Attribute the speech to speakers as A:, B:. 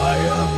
A: I am